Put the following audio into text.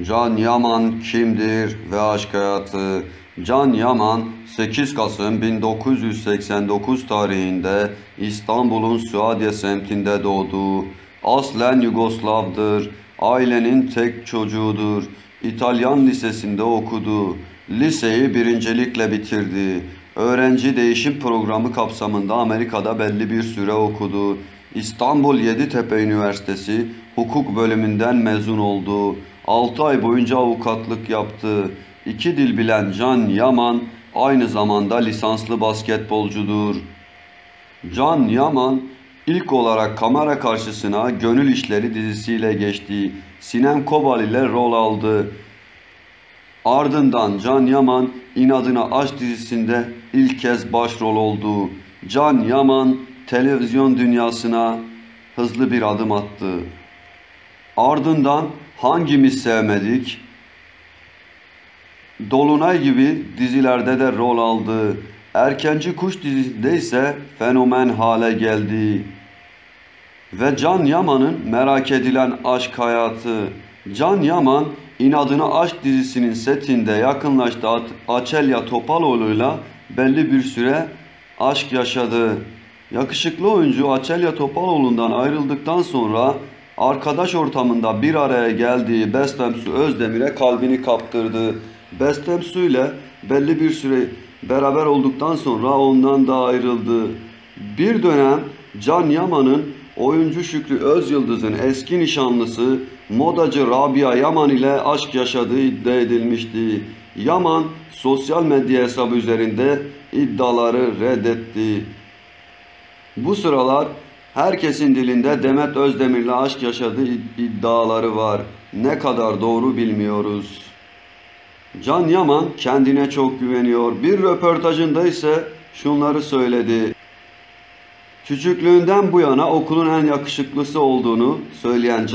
Can Yaman kimdir ve aşk hayatı? Can Yaman 8 Kasım 1989 tarihinde İstanbul'un Suadiye semtinde doğdu. Aslen Yugoslav'dır. Ailenin tek çocuğudur. İtalyan lisesinde okudu. Liseyi birincilikle bitirdi. Öğrenci değişim programı kapsamında Amerika'da belli bir süre okudu. İstanbul Yeditepe Üniversitesi hukuk bölümünden mezun oldu. 6 ay boyunca avukatlık yaptı. İki dil bilen Can Yaman aynı zamanda lisanslı basketbolcudur. Can Yaman ilk olarak kamera karşısına Gönül İşleri dizisiyle geçti. Sinem Kobal ile rol aldı. Ardından Can Yaman İnadına Aşk dizisinde ilk kez başrol oldu. Can Yaman televizyon dünyasına hızlı bir adım attı. Ardından Hangimiz Sevmedik, Dolunay gibi dizilerde de rol aldı. Erkenci Kuş dizisinde ise fenomen hale geldi. Ve Can Yaman'ın merak edilen aşk hayatı. Can Yaman İnadına Aşk dizisinin setinde yakınlaştı Açelya Topaloğlu'yla belli bir süre aşk yaşadı. Yakışıklı oyuncu Açelya Topaloğlu'ndan ayrıldıktan sonra arkadaş ortamında bir araya geldiği Bestemsu Özdemir'e kalbini kaptırdı. Bestemsu ile belli bir süre beraber olduktan sonra ondan da ayrıldı. Bir dönem Can Yaman'ın oyuncu Şükrü Özyıldız'ın eski nişanlısı modacı Rabia Yaman ile aşk yaşadığı iddia edilmişti. Yaman sosyal medya hesabı üzerinde iddiaları reddetti. Bu sıralar herkesin dilinde Demet Özdemir'le aşk yaşadığı iddiaları var. Ne kadar doğru bilmiyoruz. Can Yaman kendine çok güveniyor. Bir röportajında ise şunları söyledi. Küçüklüğünden bu yana okulun en yakışıklısı olduğunu söyleyen